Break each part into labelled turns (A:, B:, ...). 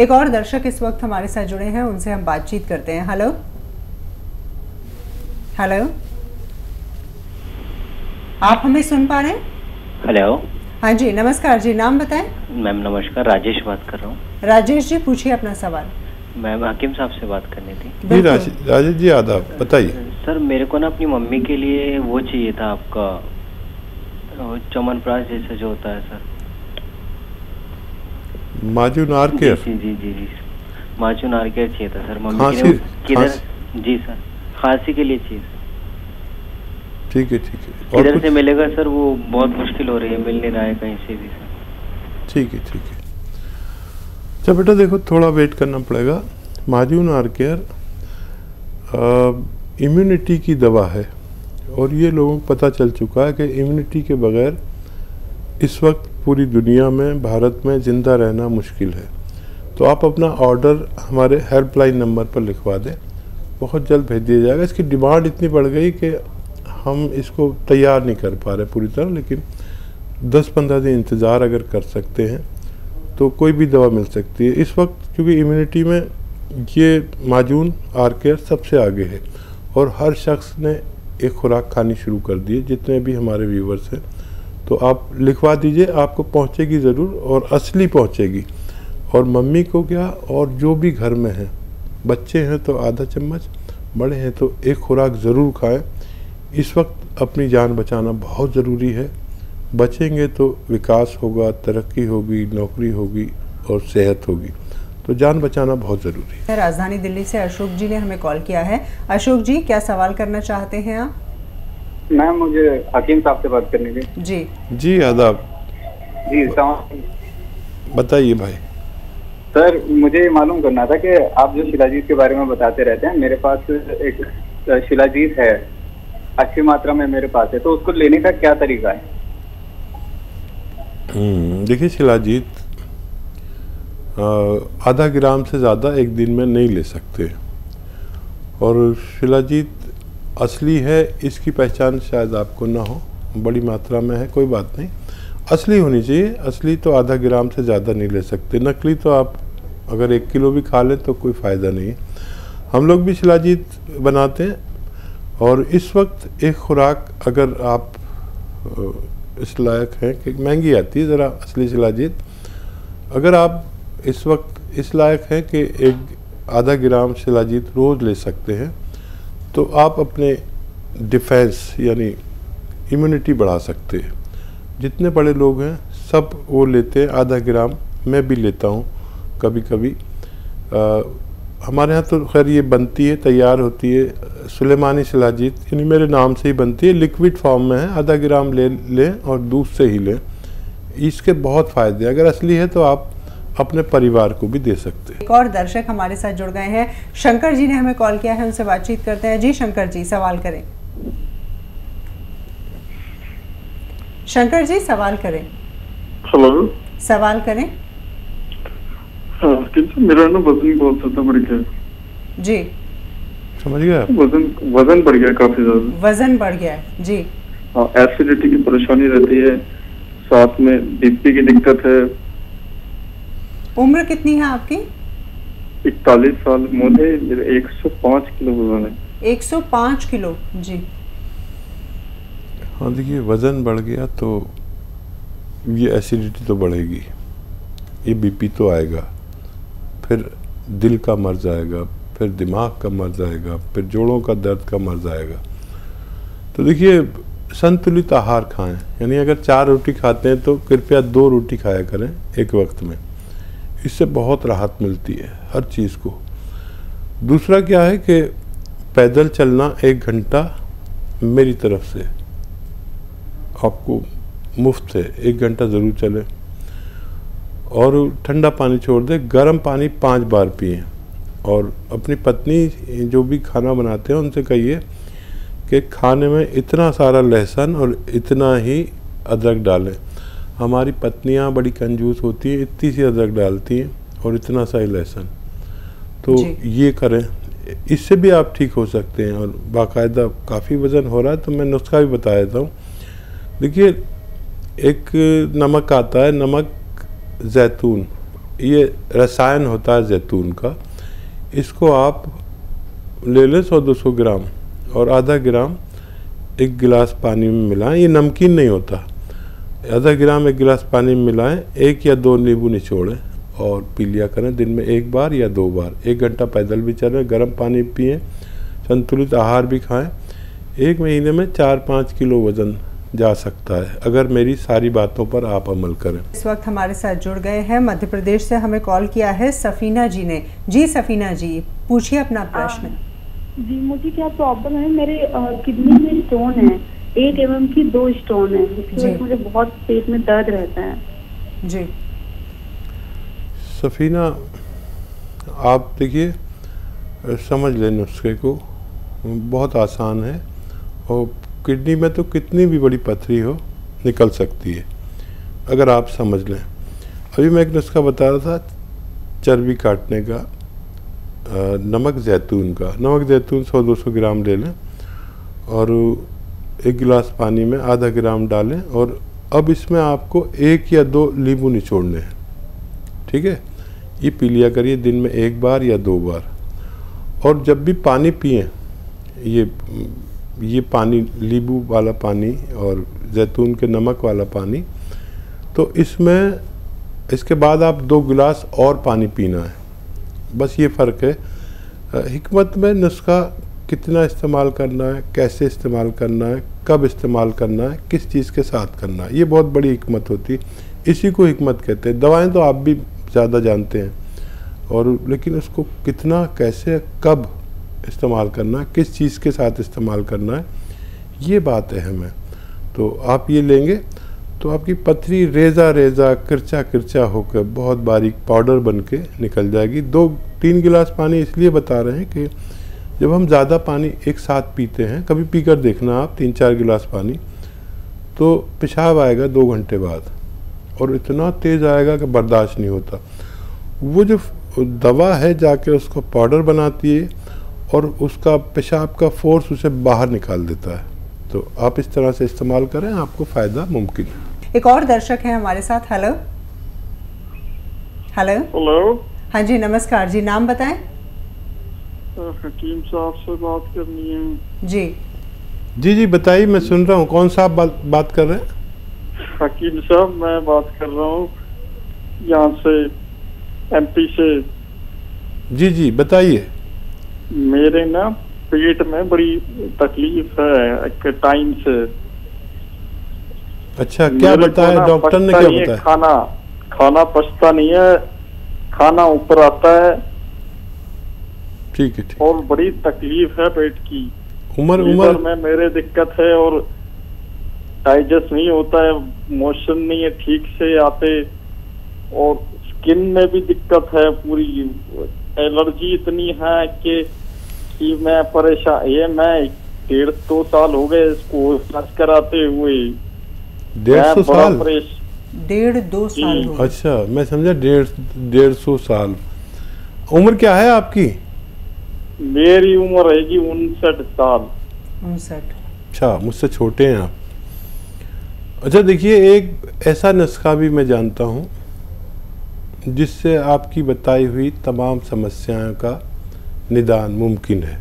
A: एक और दर्शक इस वक्त हमारे साथ जुड़े हैं उनसे हम बातचीत करते हैं। हेलो? हेलो? आप हमें सुन पा रहे हैं?
B: हेलो।
A: हाँ जी नमस्कार जी नाम बताएँ।
B: मैम नमस्कार राजेश बात कर रहा हूँ।
A: राजेश जी पूछिए अपना सवाल।
B: मैम हकीम साहब से बात करनी थी।
C: जी। राजेश राजेश जी आदाब बताइए।
B: सर मेरे को ना अपनी मम्मी के लिए वो चाहिए था आपका वो चमनप्राश जैसा जो होता है सर।
C: माजून आर
B: जी
C: केयर
B: जी जी जी जी। माचू नारकेल चाहिए था सर। मम्मी के लिए किधर जी सर। खांसी के लिए चाहिए।
C: ठीक है ठीक है।
B: किधर से मिलेगा सर? वो बहुत मुश्किल हो रही है मिल नहीं रहा है कहीं से भी सर।
C: ठीक है ठीक है। अच्छा बेटा देखो थोड़ा वेट करना पड़ेगा। माजून आर केयर इम्यूनिटी की दवा है। और ये लोगों को पता चल चुका है कि इम्यूनिटी के बगैर इस वक्त पूरी दुनिया में, भारत में ज़िंदा रहना मुश्किल है। तो आप अपना ऑर्डर हमारे हेल्पलाइन नंबर पर लिखवा दें। बहुत जल्द भेज दिया जाएगा। इसकी डिमांड इतनी बढ़ गई कि हम इसको तैयार नहीं कर पा रहे पूरी तरह, लेकिन 10-15 दिन इंतज़ार अगर कर सकते हैं तो कोई भी दवा मिल सकती है। इस वक्त क्योंकि इम्यूनिटी में ये माजून आर केयर सबसे आगे है और हर शख्स ने एक खुराक खानी शुरू कर दी है, जितने भी हमारे व्यूवर्स हैं। तो आप लिखवा दीजिए, आपको पहुंचेगी ज़रूर और असली पहुंचेगी। और मम्मी को क्या, और जो भी घर में है, बच्चे हैं तो आधा चम्मच, बड़े हैं तो एक खुराक ज़रूर खाएँ। इस वक्त अपनी जान बचाना बहुत ज़रूरी है। बचेंगे तो विकास होगा, तरक्की होगी, नौकरी होगी और सेहत होगी। तो जान बचाना बहुत ज़रूरी है।
A: राजधानी दिल्ली से अशोक जी ने हमें कॉल किया है। अशोक जी, क्या सवाल करना चाहते हैं आप?
D: मैम मुझे हकीम साहब से बात करनी थी।
A: जी।
C: जी आदाब।
D: जी
C: बताइए भाई।
D: सर मुझे मालूम करना था कि आप जो शिलाजीत के बारे में बताते रहते हैं मेरे पास एक शिलाजीत है। अच्छी मात्रा में मेरे पास है तो उसको लेने का क्या तरीका है?
C: हम्म, देखिए शिलाजीत आधा ग्राम से ज़्यादा एक दिन में नहीं ले सकते। और शिलाजीत असली है, इसकी पहचान शायद आपको ना हो, बड़ी मात्रा में है, कोई बात नहीं। असली होनी चाहिए, असली तो आधा ग्राम से ज़्यादा नहीं ले सकते। नकली तो आप अगर एक किलो भी खा लें तो कोई फ़ायदा नहीं। है हम लोग भी शिलाजीत बनाते हैं, और इस वक्त एक खुराक अगर आप इस लायक हैं कि महँगी आती है, ज़रा असली शिलाजीत। अगर आप इस वक्त इस लायक हैं कि एक आधा ग्राम शिलाजीत रोज़ ले सकते हैं तो आप अपने डिफेंस यानी इम्यूनिटी बढ़ा सकते हैं। जितने बड़े लोग हैं सब वो लेते हैं आधा ग्राम मैं भी लेता हूँ कभी कभी अ, हमारे यहाँ तो खैर ये बनती है तैयार होती है सुलेमानी शिलाजीत यानी मेरे नाम से ही बनती है लिक्विड फॉर्म में है आधा ग्राम ले लें और दूध से ही लें। इसके बहुत फ़ायदे हैं। अगर असली है तो आप अपने परिवार को भी दे सकते हैं।
A: एक और दर्शक हमारे साथ जुड़ गए हैं। शंकर जी ने हमें कॉल किया है उनसे बातचीत करते हैं। जी शंकर जी सवाल करें। शंकर जी सवाल करें।
E: हेलो।
A: सवाल करें।
E: हाँ मेरा ना वज़न बहुत ज़्यादा बढ़ गया।
A: जी।
C: समझ आप?
E: वज़न वज़न बढ़ गया काफ़ी ज़्यादा।
A: वज़न बढ़ गया जी।
E: हाँ एसिडिटी की परेशानी रहती है। साथ में बीपी की दिक्कत है।
A: उम्र कितनी है आपकी?
E: इकतालीस साल। मुझे एक सौ पाँच किलो वज़न है।
A: 105 किलो? जी।
C: हाँ देखिए वज़न बढ़ गया तो ये एसिडिटी तो बढ़ेगी। ये बीपी तो आएगा। फिर दिल का मर्ज आएगा फिर दिमाग का मर्ज आएगा फिर जोड़ों का दर्द का मर्ज आएगा। तो देखिए संतुलित आहार खाएँ। यानी अगर चार रोटी खाते हैं तो कृपया दो रोटी खाया करें एक वक्त में। इससे बहुत राहत मिलती है, हर चीज़ को। दूसरा क्या है कि पैदल चलना एक घंटा मेरी तरफ़ से, आपको मुफ़्त है, एक घंटा ज़रूर चलें। और ठंडा पानी छोड़ दें, गर्म पानी पाँच बार पिए। और अपनी पत्नी जो भी खाना बनाते हैं, उनसे कहिए कि खाने में इतना सारा लहसुन और इतना ही अदरक डालें। हमारी पत्नियाँ बड़ी कंजूस होती हैं इतनी सी अदरक डालती हैं और इतना सा ही लहसुन। तो ये करें। इससे भी आप ठीक हो सकते हैं और बाकायदा काफ़ी वज़न हो रहा है तो मैं नुस्खा भी बता देता हूँ। देखिए एक नमक आता है नमक जैतून। ये रसायन होता है जैतून का। इसको आप ले लें सौ दो सौ ग्राम और आधा ग्राम एक गिलास पानी में मिलाएँ। ये नमकीन नहीं होता। आधा ग्राम एक गिलास पानी में मिलाएँ एक या दो नींबू निचोड़ें और पी लिया करें। दिन में एक बार या दो बार। एक घंटा पैदल भी चलें गर्म पानी पिए संतुलित आहार भी खाएँ। एक महीने में चार पाँच किलो वज़न जा सकता है। अगर मेरी सारी बातों पर आप अमल करें।
A: इस वक्त हमारे साथ जुड़ गए हैं। मध्य प्रदेश से हमें कॉल किया है सफीना जी ने। जी सफीना जी पूछिए अपना प्रश्न।
F: जी मुझे क्या प्रॉब्लम है? मेरे किडनी में स्टोन है। एक एम की दो स्टोन है जिसकी वजह से मुझे बहुत पेट में दर्द रहता है।
A: जी।
C: सफ़ीना आप देखिए समझ लें नुस्खे को। बहुत आसान है। और किडनी में तो कितनी भी बड़ी पथरी हो निकल सकती है। अगर आप समझ लें। अभी मैं एक नुस्खा बता रहा था चर्बी काटने का नमक जैतून का। नमक जैतून सौ दो सौ ग्राम ले लें। और एक गिलास पानी में आधा ग्राम डालें और अब इसमें आपको एक या दो नींबू निचोड़ने हैं। ठीक है? ये पी लिया करिए दिन में एक बार या दो बार। और जब भी पानी पिए, ये ये पानी, नींबू वाला पानी और जैतून के नमक वाला पानी तो इसमें, इसके बाद आप दो गिलास और पानी पीना है। बस ये फ़र्क है। हिकमत में नुस्खा कितना इस्तेमाल करना है, कैसे इस्तेमाल करना है, कब इस्तेमाल करना है, किस चीज़ के साथ करना है, ये बहुत बड़ी हमत होती है। इसी को हमत कहते हैं। दवाएँ तो आप भी ज़्यादा जानते हैं। और लेकिन उसको कितना, कैसे, कब इस्तेमाल करना है, किस चीज़ के साथ इस्तेमाल करना है, ये बात अहम है तो आप ये लेंगे तो आपकी पथरी रेजा रेजा, किरचा किरचा होकर बहुत बारीक पाउडर बन के निकल जाएगी। दो, तीन गिलास पानी इसलिए बता रहे हैं कि जब हम ज़्यादा पानी एक साथ पीते हैं कभी पीकर देखना आप तीन चार गिलास पानी तो पेशाब आएगा दो घंटे बाद और इतना तेज़ आएगा कि बर्दाश्त नहीं होता। वो जो दवा है जाके उसको पाउडर बनाती है और उसका पेशाब का फोर्स उसे बाहर निकाल देता है। तो आप इस तरह से इस्तेमाल करें आपको फ़ायदा मुमकिन है।
A: एक और दर्शक है हमारे साथ। हेलो। हेलो।
E: हेलो
A: हाँ जी नमस्कार जी। नाम बताएँ।
E: हकीम साहब से बात करनी है।
A: जी।
C: जी जी बताइए मैं सुन रहा हूँ। कौन सा आप बात बात कर रहे हैं?
E: हकीम साहब मैं बात कर रहा हूँ। यहाँ से एमपी से।
C: जी जी बताइए।
E: मेरे ना पेट में बड़ी तकलीफ़ है एक टाइम से।
C: अच्छा क्या बताया डॉक्टर ने क्या बताया?
E: खाना। खाना पचता नहीं है खाना ऊपर आता है।
C: ठीक है ठीक
E: और बड़ी तकलीफ़ है पेट की।
C: उम्र उम्र?
E: में मेरे दिक्कत है और डाइजेस्ट नहीं होता है मोशन नहीं है ठीक से आते। और स्किन में भी दिक्कत है पूरी। एलर्जी इतनी है कि कि मैं परेशान ये मैं डेढ़ दो साल हो गए इसको इलाज कराते हुए।
C: डेढ़ सौ साल?
A: डेढ़ दो साल। हो।
C: अच्छा मैं समझा डेढ़ डेढ़ सौ साल। उम्र क्या है आपकी?
E: मेरी उम्र रहेगी उनसठ साल।
A: उनसठ।
C: अच्छा मुझसे छोटे हैं आप। अच्छा देखिए एक ऐसा नुस्खा भी मैं जानता हूँ जिससे आपकी बताई हुई तमाम समस्याओं का निदान मुमकिन है।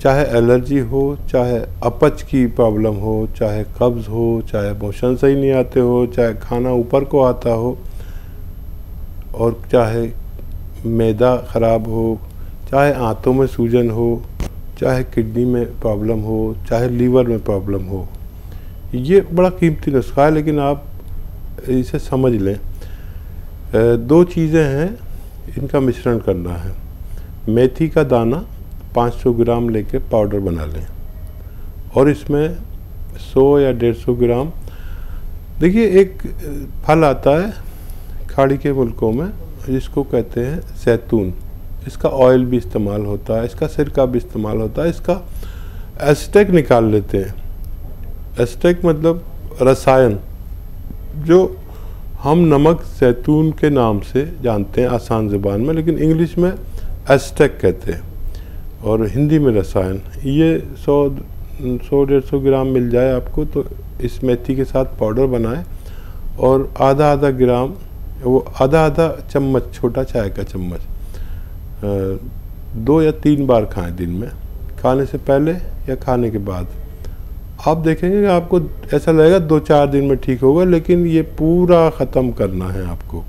C: चाहे एलर्जी हो चाहे अपच की प्रॉब्लम हो चाहे कब्ज़ हो चाहे मोशन सही नहीं आते हो चाहे खाना ऊपर को आता हो और चाहे मैदा ख़राब हो चाहे आंतों में सूजन हो, चाहे किडनी में प्रॉब्लम हो, चाहे लीवर में प्रॉब्लम हो। ये बड़ा कीमती नुस्खा है, लेकिन आप इसे समझ लें। दो चीज़ें हैं, इनका मिश्रण करना है। मेथी का दाना 500 ग्राम लेके पाउडर बना लें। और इसमें 100 या 150 ग्राम, देखिए, एक फल आता है खाड़ी के मुल्कों में, जिसको कहते हैं जैतून इसका ऑयल भी इस्तेमाल होता है, इसका सिरका भी इस्तेमाल होता है, इसका एस्टेक निकाल लेते हैं। एस्टेक मतलब रसायन, जो हम नमक जैतून के नाम से जानते हैं आसान ज़बान में, लेकिन इंग्लिश में एस्टेक कहते हैं और हिंदी में रसायन। ये सौ सौ, डेढ़ सौ ग्राम मिल जाए आपको तो इस मेथी के साथ पाउडर बनाएँ और आधा आधा ग्राम, वो आधा आधा चम्मच, छोटा चाय का चम्मच। दो या तीन बार खाएँ दिन में। खाने से पहले या खाने के बाद। आप देखेंगे कि आपको ऐसा लगेगा दो चार दिन में ठीक होगा लेकिन ये पूरा ख़त्म करना है आपको।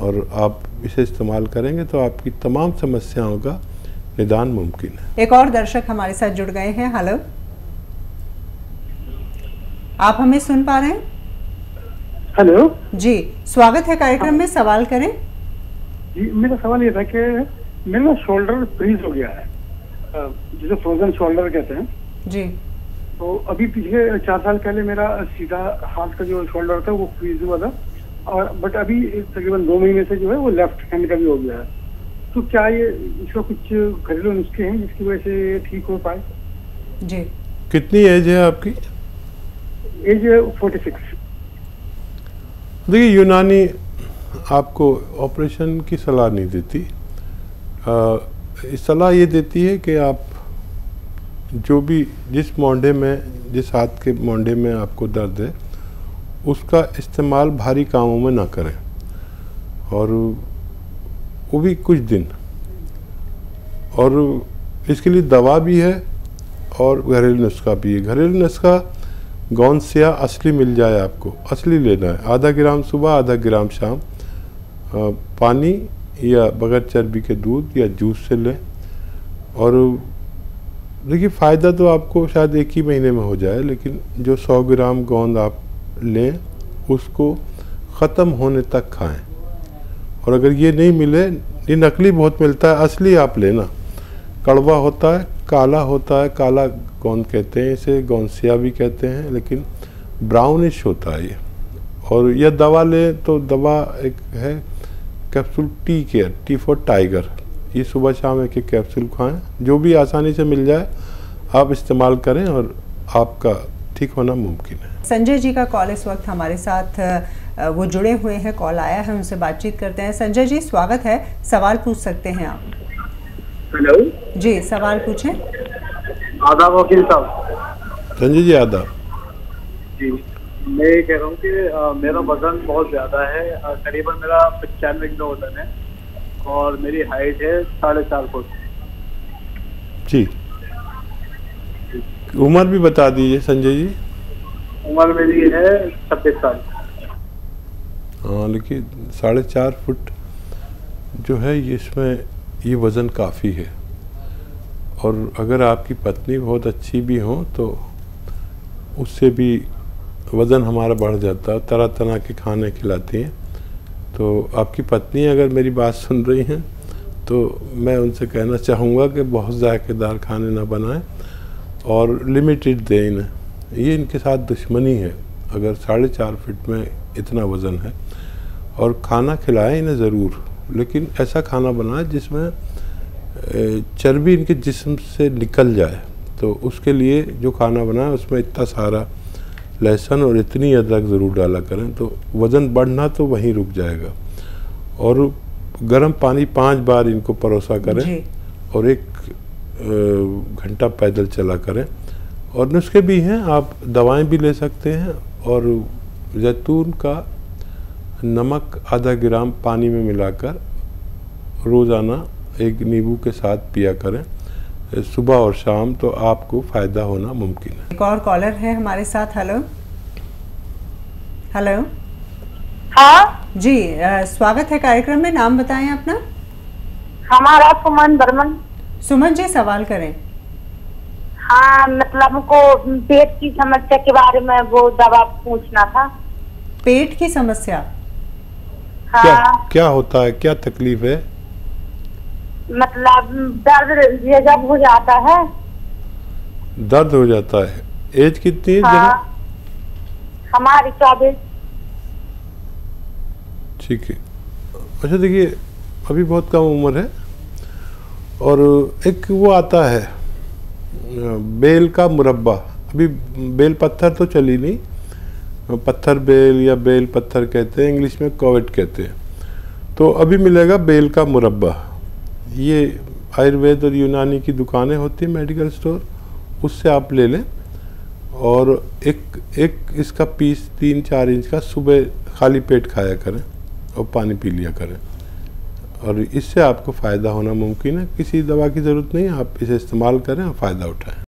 C: और आप इसे इस्तेमाल करेंगे तो आपकी तमाम समस्याओं का निदान मुमकिन है।
A: एक और दर्शक हमारे साथ जुड़ गए हैं। हेलो। आप हमें सुन पा रहे हैं?
G: हेलो।
A: जी स्वागत है कार्यक्रम में। सवाल करें।
G: जी मेरा सवाल ये था कि मेरा ना शोल्डर फ्रीज हो गया है। जिसे फ्रोजन शोल्डर कहते हैं।
A: जी।
G: तो अभी पिछले चार साल पहले मेरा सीधा हाथ का जो शोल्डर था वो फ्रीज हुआ था। और बट अभी तकरीबन दो महीने से जो है वो लेफ़्ट हैंड का भी हो गया है। तो क्या ये इसका कुछ घरेलू नुस्खे हैं जिसकी वजह से ठीक हो पाए?
A: जी।
C: कितनी एज है आपकी?
G: एज फोर्टी सिक्स
C: देखिए यूनानी आपको ऑपरेशन की सलाह नहीं देती। सलाह ये देती है कि आप जो भी जिस मोंढे में, जिस हाथ के मोंढे में आपको दर्द है, उसका इस्तेमाल भारी कामों में ना करें। और वो भी कुछ दिन। और इसके लिए दवा भी है और घरेलू नुस्खा भी है। घरेलू नुस्खा गौनसिया असली मिल जाए आपको, असली लेना है। आधा ग्राम सुबह, आधा ग्राम शाम। पानी या बगैर चर्बी के दूध या जूस से लें। और देखिए, फ़ायदा तो आपको शायद एक ही महीने में हो जाए, लेकिन जो 100 ग्राम गोंद आप लें, उसको ख़त्म होने तक खाएँ। और अगर ये नहीं मिले, ये नकली बहुत मिलता है, असली आप लेना कड़वा होता है, काला होता है, काला गोंद कहते हैं इसे गोंसिया भी कहते हैं, लेकिन ब्राउनिश होता है ये। और यह दवा लें तो दवा एक है capsule T care T for tiger ये सुबह शाम एक एक कैप्सूल खाएँ। जो भी आसानी से मिल जाए आप इस्तेमाल करें और आपका ठीक होना मुमकिन है।
A: संजय जी का कॉल इस वक्त हमारे साथ वो जुड़े हुए हैं कॉल आया है उनसे बातचीत करते हैं। संजय जी स्वागत है। सवाल पूछ सकते हैं आप।
G: हेलो
A: जी सवाल पूछें।
G: आदाब वकील साहब।
C: संजय जी आदाब।
G: जी। मैं ये कह रहा हूँ कि मेरा वज़न बहुत ज़्यादा है करीबन मेरा पचानवे किलो वज़न है और मेरी हाइट है साढ़े चार फुट।
C: जी। उम्र भी बता दीजिए संजय जी।
G: उम्र मेरी है छब्बीस साल।
C: हाँ लेकिन साढ़े चार फुट जो है ये इसमें ये वज़न काफ़ी है। और अगर आपकी पत्नी बहुत अच्छी भी हो तो उससे भी वज़न हमारा बढ़ जाता है तरह तरह के खाने खिलाती हैं। तो आपकी पत्नी अगर मेरी बात सुन रही हैं तो मैं उनसे कहना चाहूँगा कि बहुत जायकेदार खाने ना बनाएँ और लिमिटेड दें इन्हें। ये इनके साथ दुश्मनी है, अगर साढ़े चार फिट में इतना वज़न है। और खाना खिलाएँ इन्हें ज़रूर, लेकिन ऐसा खाना बनाएँ जिसमें चर्बी इनके जिस्म से निकल जाए। तो उसके लिए जो खाना बनाए, उसमें इतना सारा लहसुन और इतनी अदरक ज़रूर डाला करें तो वज़न बढ़ना तो वहीं रुक जाएगा। और गर्म पानी पाँच बार इनको परोसा करें और एक घंटा पैदल चला करें। और नुस्खे भी हैं आप दवाएँ भी ले सकते हैं और जैतून का नमक आधा ग्राम पानी में मिलाकर रोज़ाना एक नींबू के साथ पिया करें। सुबह और शाम तो आपको फ़ायदा होना मुमकिन है।
A: एक और कॉलर है हमारे साथ। हेलो हेलो
H: हाँ?
A: जी अ, स्वागत है कार्यक्रम में। नाम बताएँ अपना।
H: हमारा सुमन बर्मन।
A: सुमन जी सवाल करें।
H: हाँ मतलब हमको पेट की समस्या के बारे में वो दवा पूछना था।
A: पेट की समस्या? हाँ।
C: क्या
H: हाँ
C: क्या होता है? क्या तकलीफ़ है?
H: मतलब दर्द ये जब हो जाता है।
C: दर्द हो जाता है। एज कितनी है
H: हाँ हमारी चौबीस
C: ठीक है। अच्छा देखिए अभी बहुत कम उम्र है और एक वो आता है बेल का मुरब्बा। अभी बेल पत्थर तो चली नहीं। पत्थर बेल या बेल पत्थर कहते हैं इंग्लिश में कोविड कहते हैं। तो अभी मिलेगा बेल का मुरब्बा। ये आयुर्वेद और यूनानी की दुकानें होती हैं मेडिकल स्टोर उससे आप ले लें। और एक एक इसका पीस तीन चार इंच का सुबह खाली पेट खाया करें और पानी पी लिया करें। और इससे आपको फ़ायदा होना मुमकिन है। किसी दवा की ज़रूरत नहीं आप इसे इस्तेमाल करें और फ़ायदा उठाएँ।